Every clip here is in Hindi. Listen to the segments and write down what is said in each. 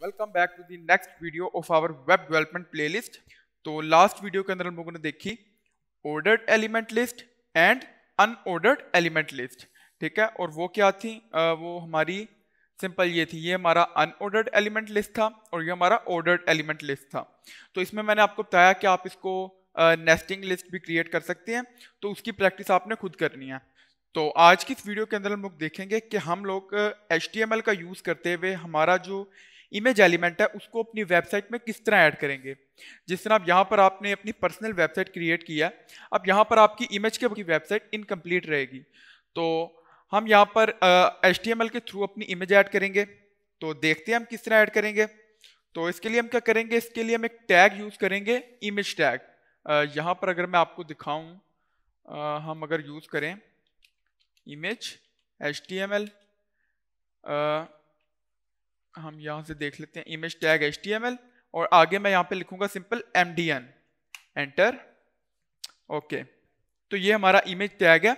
Welcome back to the next video of our web development playlist तो लास्ट वीडियो के अंदर हम लोगों ने देखी ordered element list and unordered element list ठीक है? और वो क्या थी? आ, वो हमारी सिंपल ये थी। ये हमारा अनऑर्डर्ड एलिमेंट लिस्ट था और ये हमारा ऑर्डर्ड एलिमेंट लिस्ट था। तो इसमें मैंने आपको बताया कि आप इसको नेस्टिंग लिस्ट भी क्रिएट कर सकते हैं। तो उसकी प्रैक्टिस आपने खुद करनी है। तो आज की इस वीडियो के अंदर हम लोग देखेंगे कि हम लोग एच का यूज़ करते हुए हमारा जो इमेज एलिमेंट है, उसको अपनी वेबसाइट में किस तरह ऐड करेंगे? जिस तरह आप यहाँ पर आपने अपनी पर्सनल वेबसाइट क्रिएट किया, अब यहाँ पर आपकी इमेज के वेबसाइट इनकम्प्लीट रहेगी। तो हम यहाँ पर एच के थ्रू अपनी इमेज ऐड करेंगे। तो देखते हैं हम किस तरह ऐड करेंगे। तो इसके लिए हम क्या करेंगे? इसके लिए हम एक टैग यूज़ करेंगे इमेज टैग यहाँ पर अगर मैं आपको दिखाऊँ हम अगर यूज़ करें इमेज एच एम एल हम यहाँ से देख लेते हैं इमेज टैग एच और आगे मैं यहाँ पे लिखूँगा simple M D N enter okay तो ये हमारा इमेज टैग है।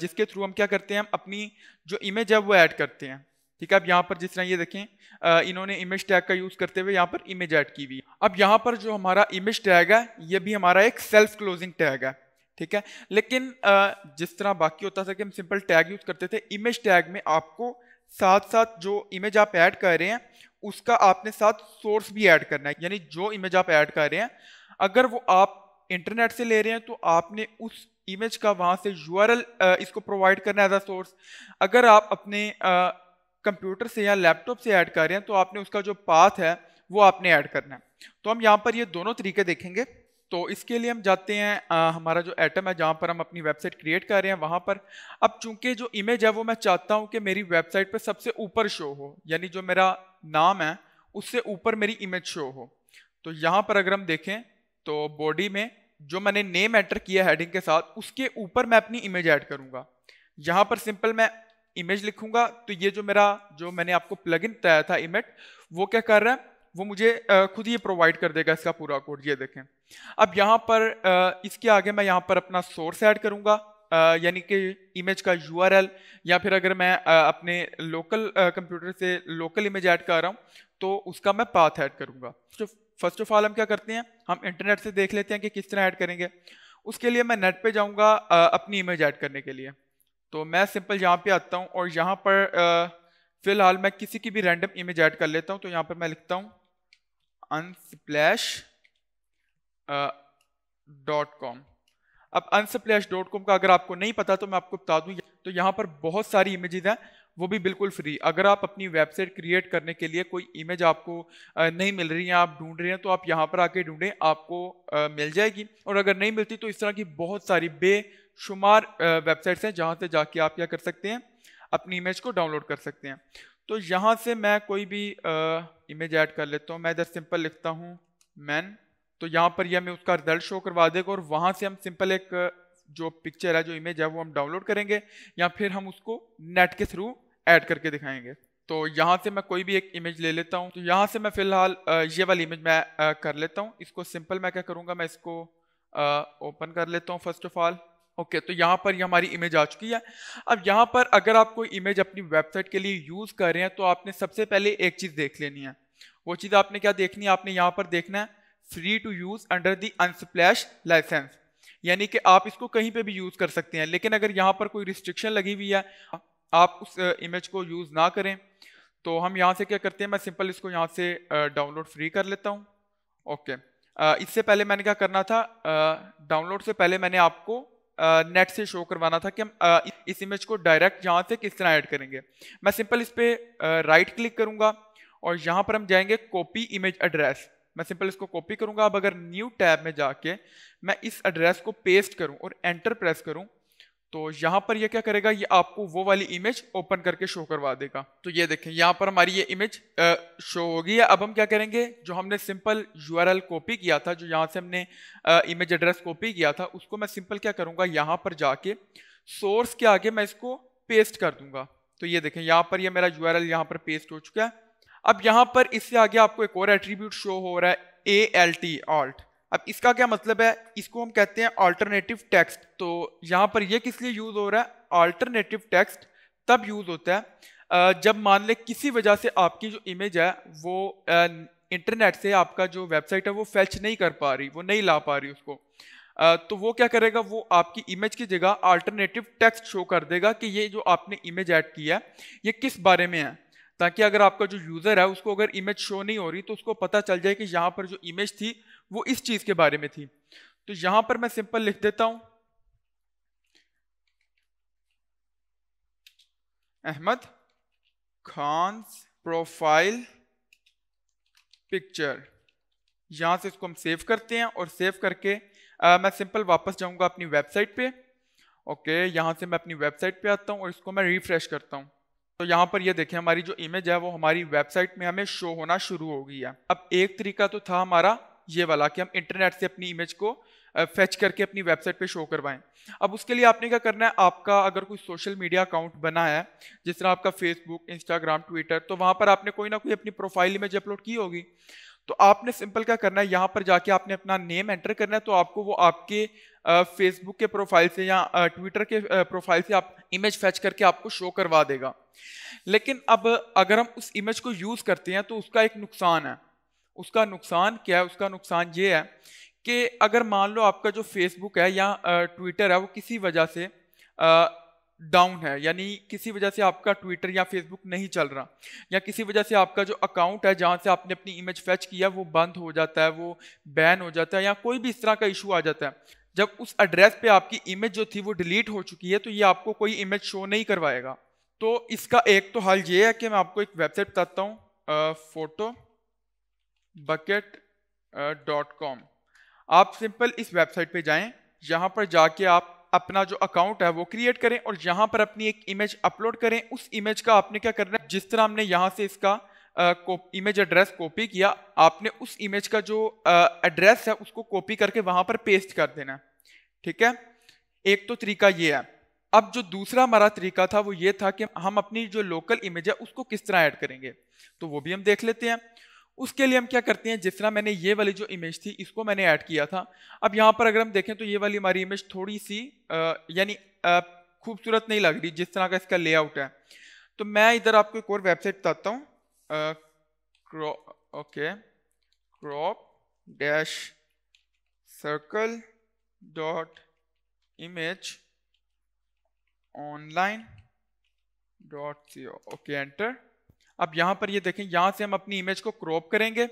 जिसके थ्रू हम क्या करते हैं? हम अपनी जो इमेज है वो ऐड करते हैं। ठीक है, अब यहाँ पर जिस तरह ये देखें इन्होंने इमेज टैग का यूज़ करते हुए यहाँ पर इमेज ऐड की हुई अब यहाँ पर जो हमारा इमेज टैग है, ये भी हमारा एक सेल्फ क्लोजिंग टैग है। ठीक है? लेकिन जिस तरह बाकी होता था कि हम सिंपल टैग यूज़ करते थे इमेज टैग में आपको साथ साथ जो इमेज आप ऐड कर रहे हैं, उसका आपने साथ सोर्स भी ऐड करना है। यानी जो इमेज आप ऐड कर रहे हैं, अगर वो आप इंटरनेट से ले रहे हैं तो आपने उस इमेज का वहाँ से यूआरएल इसको प्रोवाइड करना है एज अ सोर्स अगर आप अपने कंप्यूटर से या लैपटॉप से ऐड कर रहे हैं तो आपने उसका जो पाथ है, वो आपने ऐड करना है। तो हम यहाँ पर ये दोनों तरीके देखेंगे। तो इसके लिए हम जाते हैं आ, हमारा जो एटम है जहाँ पर हम अपनी वेबसाइट क्रिएट कर रहे हैं वहाँ पर अब चूँकि जो इमेज है वो मैं चाहता हूँ कि मेरी वेबसाइट पर सबसे ऊपर शो हो यानी जो मेरा नाम है उससे ऊपर मेरी इमेज शो हो। तो यहाँ पर अगर हम देखें तो बॉडी में जो मैंने नेम एंटर किया हेडिंग के साथ उसके ऊपर मैं अपनी इमेज ऐड करूँगा। यहाँ पर सिंपल मैं इमेज लिखूँगा तो ये जो मेरा जो मैंने आपको प्लगइन बताया था इमेज वो क्या कर रहा है वो मुझे खुद ही प्रोवाइड कर देगा इसका पूरा कोड ये देखें। अब यहाँ पर इसके आगे मैं यहाँ पर अपना सोर्स ऐड करूँगा यानी कि इमेज का यूआरएल या फिर अगर मैं अपने लोकल कंप्यूटर से लोकल इमेज ऐड कर रहा हूँ तो उसका मैं पाथ ऐड करूँगा। तो फ़र्स्ट ऑफ़ ऑल हम क्या करते हैं? हम इंटरनेट से देख लेते हैं कि किस तरह ऐड करेंगे। उसके लिए मैं नेट पे जाऊँगा अपनी इमेज ऐड करने के लिए। तो मैं सिंपल यहाँ पे आता हूँ और यहाँ पर फ़िलहाल मैं किसी की भी रैंडम इमेज ऐड कर लेता हूँ तो यहाँ पर मैं लिखता हूँ अनस्प्लैश डॉट कॉम अब अनस्प्लैश डॉट कॉम का अगर आपको नहीं पता तो मैं आपको बता दूँ तो यहाँ पर बहुत सारी इमेजेस हैं, वो भी बिल्कुल फ्री अगर आप अपनी वेबसाइट क्रिएट करने के लिए कोई इमेज आपको नहीं मिल रही है आप ढूंढ रहे हैं तो आप यहाँ पर आके ढूंढें, आपको मिल जाएगी। और अगर नहीं मिलती तो इस तरह की बहुत सारी बेशुमार वेबसाइट्स हैं, जहाँ से जाके आप क्या कर सकते हैं, अपनी इमेज को डाउनलोड कर सकते हैं। तो यहाँ से मैं कोई भी इमेज ऐड कर लेता हूँ। मैं इधर सिंपल लिखता हूँ मैन तो यहाँ पर यह हमें उसका रिज़ल्ट शो करवा देगा और वहाँ से हम सिंपल एक जो पिक्चर है, जो इमेज है, वो हम डाउनलोड करेंगे या फिर हम उसको नेट के थ्रू ऐड करके दिखाएँगे। तो यहाँ से मैं कोई भी एक इमेज ले लेता हूँ। तो यहाँ से मैं फ़िलहाल ये वाली इमेज मैं कर लेता हूँ। इसको सिंपल मैं क्या करूँगा? मैं इसको ओपन कर लेता हूँ फ़र्स्ट ऑफ़ ऑल ओके तो यहाँ पर ये हमारी इमेज आ चुकी है। अब यहाँ पर अगर आप कोई इमेज अपनी वेबसाइट के लिए यूज़ कर रहे हैं तो आपने सबसे पहले एक चीज़ देख लेनी है। वो चीज़ आपने क्या देखनी है? आपने यहाँ पर देखना है free to use under the Unsplash licence यानी कि आप इसको कहीं पे भी यूज़ कर सकते हैं। लेकिन अगर यहाँ पर कोई रिस्ट्रिक्शन लगी हुई है, आप उस इमेज को यूज़ ना करें तो हम यहाँ से क्या करते हैं, मैं सिंपल इसको यहाँ से डाउनलोड फ्री कर लेता हूँ। ओके इससे पहले मैंने क्या करना था डाउनलोड से पहले मैंने आपको नेट से शो करवाना था कि हम इस इमेज को डायरेक्ट यहाँ से किस तरह ऐड करेंगे। मैं सिंपल इस पर राइट क्लिक करूँगा और यहाँ पर हम जाएँगे कॉपी इमेज एड्रेस मैं सिंपल इसको कॉपी करूँगा। अब अगर न्यू टैब में जाके मैं इस एड्रेस को पेस्ट करूँ और एंटर प्रेस करूँ तो यहाँ पर ये क्या करेगा? ये आपको वो वाली इमेज ओपन करके शो करवा देगा। तो ये देखें, यहाँ पर हमारी ये इमेज शो होगी। अब हम क्या करेंगे? जो हमने सिंपल यूआरएल कॉपी किया था, जो यहाँ से हमने इमेज एड्रेस कॉपी किया था, उसको मैं सिंपल क्या करूँगा? यहाँ पर जाके सोर्स के आगे मैं इसको पेस्ट कर दूँगा। तो ये देखें, यहाँ पर ये मेरा यू आर यहाँ पर पेस्ट हो चुका है। अब यहाँ पर इससे आगे आपको एक और एट्रीब्यूट शो हो रहा है ए एल टी ऑल्ट अब इसका क्या मतलब है? इसको हम कहते हैं ऑल्टरनेटिव टेक्स्ट तो यहाँ पर ये किस लिए यूज़ हो रहा है? ऑल्टरनेटिव टेक्स्ट तब यूज़ होता है जब मान ले किसी वजह से आपकी जो इमेज है, वो इंटरनेट से आपका जो वेबसाइट है, वो फैच नहीं कर पा रही, वो नहीं ला पा रही उसको। तो वो क्या करेगा? वो आपकी इमेज की जगह अल्टरनेटिव टेक्स्ट शो कर देगा कि ये जो आपने इमेज ऐड किया है, ये किस बारे में है? ताकि अगर आपका जो यूज़र है उसको अगर इमेज शो नहीं हो रही तो उसको पता चल जाए कि यहाँ पर जो इमेज थी वो इस चीज़ के बारे में थी। तो यहाँ पर मैं सिंपल लिख देता हूँ। अहमद खान प्रोफ़ाइल पिक्चर यहाँ से इसको हम सेव करते हैं और सेव करके आ, मैं सिंपल वापस जाऊँगा अपनी वेबसाइट पे। ओके यहाँ से मैं अपनी वेबसाइट पे आता हूँ और इसको मैं रिफ्रेश करता हूँ। तो यहाँ पर ये देखें, हमारी जो इमेज है वो हमारी वेबसाइट में हमें शो होना शुरू हो गई है। अब एक तरीका तो था हमारा ये वाला कि हम इंटरनेट से अपनी इमेज को फेच करके अपनी वेबसाइट पे शो करवाएँ। अब उसके लिए आपने क्या करना है, आपका अगर कोई सोशल मीडिया अकाउंट बना है, जिस तरह आपका फेसबुक इंस्टाग्राम ट्विटर तो वहाँ पर आपने कोई ना कोई अपनी प्रोफ़ाइल इमेज अपलोड की होगी। तो आपने सिंपल क्या करना है? यहाँ पर जाके आपने अपना नेम एंटर करना है तो आपको वो आपके फेसबुक के प्रोफ़ाइल से या ट्विटर के प्रोफ़ाइल से आप इमेज फैच करके आपको शो करवा देगा। लेकिन अब अगर हम उस इमेज को यूज़ करते हैं तो उसका एक नुकसान है। उसका नुकसान क्या है? उसका नुकसान ये है कि अगर मान लो आपका जो फेसबुक है या ट्विटर है, वो किसी वजह से डाउन है, यानी किसी वजह से आपका ट्विटर या फेसबुक नहीं चल रहा, या किसी वजह से आपका जो अकाउंट है, जहाँ से आपने अपनी इमेज फैच किया वो बंद हो जाता है, वो बैन हो जाता है, या कोई भी इस तरह का इशू आ जाता है। जब उस एड्रेस पे आपकी इमेज जो थी, वो डिलीट हो चुकी है तो ये आपको कोई इमेज शो नहीं करवाएगा। तो इसका एक तो हल ये है कि मैं आपको एक वेबसाइट बताता हूँ फ़ोटो बकेट डॉट कॉम आप सिंपल इस वेबसाइट पे जाएँ यहाँ पर जाके आप अपना जो अकाउंट है वो क्रिएट करें और यहाँ पर अपनी एक इमेज अपलोड करें। उस इमेज का आपने क्या करना है? जिस तरह हमने यहाँ से इसका इमेज एड्रेस कॉपी किया, आपने उस इमेज का जो एड्रेस है उसको कॉपी करके वहाँ पर पेस्ट कर देना ठीक है? एक तो तरीका ये है। अब जो दूसरा हमारा तरीका था वो ये था कि हम अपनी जो लोकल इमेज है उसको किस तरह ऐड करेंगे? तो वो भी हम देख लेते हैं। उसके लिए हम क्या करते हैं? जिस तरह मैंने ये वाली जो इमेज थी, इसको मैंने ऐड किया था। अब यहाँ पर अगर हम देखें तो ये वाली हमारी इमेज थोड़ी सी यानी खूबसूरत नहीं लग रही, जिस तरह का इसका लेआउट है। तो मैं इधर आपको एक और वेबसाइट बताता हूँ। Okay crop dash circle dot image online dot C okay enter अब यहाँ पर ये देखें, यहाँ से हम अपनी इमेज को क्रॉप करेंगे।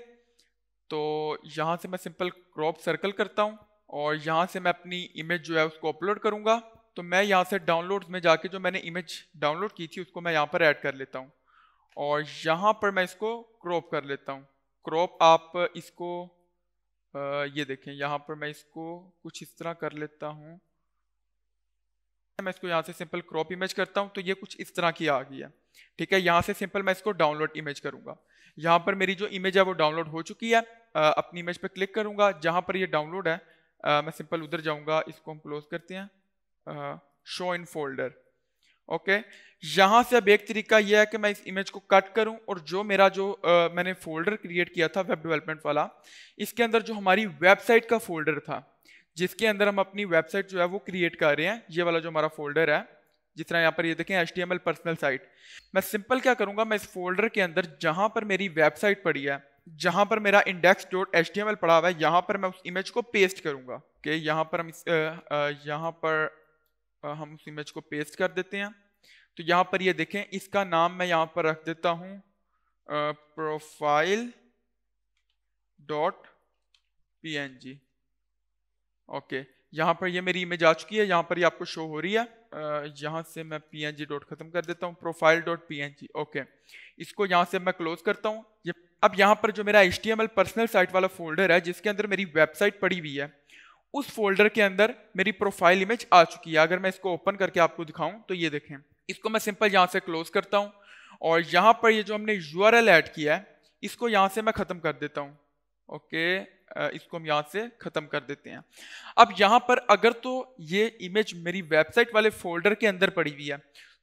तो यहाँ से मैं सिंपल क्रॉप सर्कल करता हूँ और यहाँ से मैं अपनी इमेज जो है उसको अपलोड करूँगा। तो मैं यहाँ से डाउनलोड में जाके जो मैंने इमेज डाउनलोड की थी उसको मैं यहाँ पर ऐड कर लेता हूँ। और यहाँ पर मैं इसको क्रॉप कर लेता हूँ। क्रॉप आप इसको ये देखें, यहाँ पर मैं इसको कुछ इस तरह कर लेता हूँ। मैं इसको यहाँ से सिंपल क्रॉप इमेज करता हूँ तो ये कुछ इस तरह की आ गई है। ठीक है यहाँ से सिंपल मैं इसको डाउनलोड इमेज करूँगा। यहाँ पर मेरी जो इमेज है वो डाउनलोड हो चुकी है। आ, अपनी इमेज पर क्लिक करूँगा जहाँ पर ये डाउनलोड है। आ, मैं सिंपल उधर जाऊँगा इसको हम क्लोज करते हैं। शो इन फोल्डर ओके यहाँ से अब एक तरीका यह है कि मैं इस इमेज को कट करूँ और जो मेरा जो आ, मैंने फोल्डर क्रिएट किया था वेब डेवलपमेंट वाला इसके अंदर जो हमारी वेबसाइट का फोल्डर था जिसके अंदर हम अपनी वेबसाइट जो है वो क्रिएट कर रहे हैं। ये वाला जो हमारा फोल्डर है, जिस तरह यहाँ पर ये देखें एच पर्सनल साइट मैं सिंपल क्या करूँगा? मैं इस फोल्डर के अंदर जहाँ पर मेरी वेबसाइट पड़ी है, जहाँ पर मेरा इंडेक्स डॉट एच पड़ा हुआ है, यहाँ पर मैं उस इमेज को पेस्ट करूँगा। कि यहाँ पर हम इस यहाँ पर हम उस इमेज को पेस्ट कर देते हैं। तो यहाँ पर ये यह देखें, इसका नाम मैं यहाँ पर रख देता हूँ profile dot P N G okay यहाँ पर ये मेरी इमेज आ चुकी है, यहाँ पर ये आपको शो हो रही है। यहाँ से मैं पी एन जी डॉट खत्म कर देता हूँ profile dot P N G okay इसको यहाँ से मैं क्लोज करता हूँ। ये, अब यहाँ पर जो मेरा H T M L personal site वाला फोल्डर है, जिसके अंदर मेरी वेबसाइट पड़ी हुई है, उस फोल्डर के अंदर मेरी प्रोफ़ाइल इमेज आ चुकी है। अगर मैं इसको ओपन करके आपको दिखाऊँ तो ये देखें। इसको मैं सिंपल यहाँ से क्लोज करता हूँ और यहाँ पर ये जो हमने यूआरएल ऐड किया है, इसको यहाँ से मैं ख़त्म कर देता हूँ ओके इसको हम यहाँ से ख़त्म कर देते हैं। अब यहाँ पर अगर तो ये इमेज मेरी वेबसाइट वाले फोल्डर के अंदर पड़ी हुई है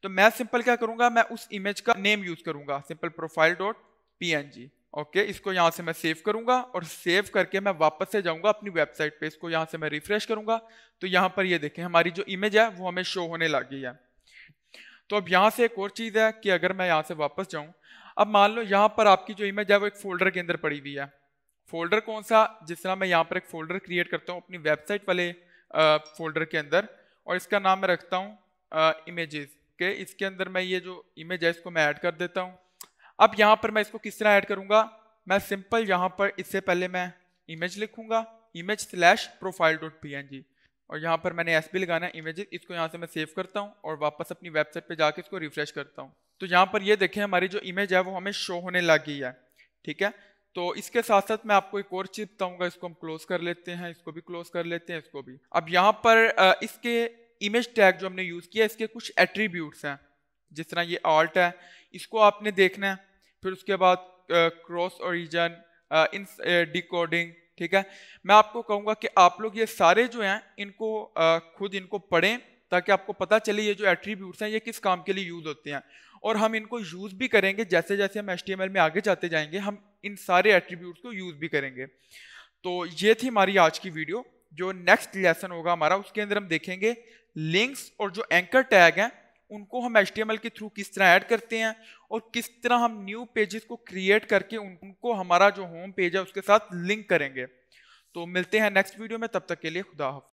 तो मैं सिंपल क्या करूँगा? मैं उस इमेज का नेम यूज़ करूँगा simple profile dot P N G okay इसको यहाँ से मैं सेव करूँगा और सेव करके मैं वापस से जाऊँगा अपनी वेबसाइट पे। इसको यहाँ से मैं रिफ्रेश करूँगा तो यहाँ पर ये देखें, हमारी जो इमेज है, वो हमें शो होने लग गई है। तो अब यहाँ से एक और चीज़ है कि अगर मैं यहाँ से वापस जाऊँ, अब मान लो यहाँ पर आपकी जो इमेज है, वो एक फोल्डर के अंदर पड़ी हुई है। फोल्डर कौन सा, जिस तरह मैं यहाँ पर एक फोल्डर क्रिएट करता हूँ अपनी वेबसाइट वाले फोल्डर के अंदर, और इसका नाम मैं रखता हूँ इमेजेस के इसके अंदर मैं ये जो इमेज है, इसको मैं ऐड कर देता हूँ। अब यहाँ पर मैं इसको किस तरह ऐड करूँगा? मैं सिंपल यहाँ पर इससे पहले मैं इमेज लिखूँगा image slash profile dot P N G और यहाँ पर मैंने एस लगाना है इमेज इसको यहाँ से मैं सेव करता हूँ, और वापस अपनी वेबसाइट पे जाके इसको रिफ्रेश करता हूँ। तो यहाँ पर ये देखें, हमारी जो इमेज है, वो हमें शो होने लग है, ठीक है? तो इसके साथ साथ मैं आपको एक और चीज़ बताऊँगा, इसको हम क्लोज कर लेते हैं, इसको भी क्लोज कर लेते हैं, इसको भी। अब यहाँ पर इसके इमेज टैग जो हमने यूज़ किया, इसके कुछ एट्रीब्यूट्स हैं। जिस तरह ये आर्ट है, इसको आपने देखना है, फिर उसके बाद क्रॉस ओरिजन इन डिकोडिंग ठीक है? मैं आपको कहूँगा कि आप लोग ये सारे जो हैं, इनको खुद इनको पढ़ें, ताकि आपको पता चले ये जो एट्रीब्यूट्स हैं, ये किस काम के लिए यूज़ होते हैं। और हम इनको यूज़ भी करेंगे जैसे जैसे हम एच में आगे जाते जाएँगे, हम इन सारे एट्रीब्यूट्स को यूज़ भी करेंगे। तो ये थी हमारी आज की वीडियो जो नेक्स्ट लेसन होगा हमारा, उसके अंदर हम देखेंगे लिंक्स और जो एंकर टैग हैं, उनको हम एच के थ्रू किस तरह ऐड करते हैं और किस तरह हम न्यू पेजेस को क्रिएट करके उनको हमारा जो होम पेज है, उसके साथ लिंक करेंगे। तो मिलते हैं नेक्स्ट वीडियो में, तब तक के लिए खुदा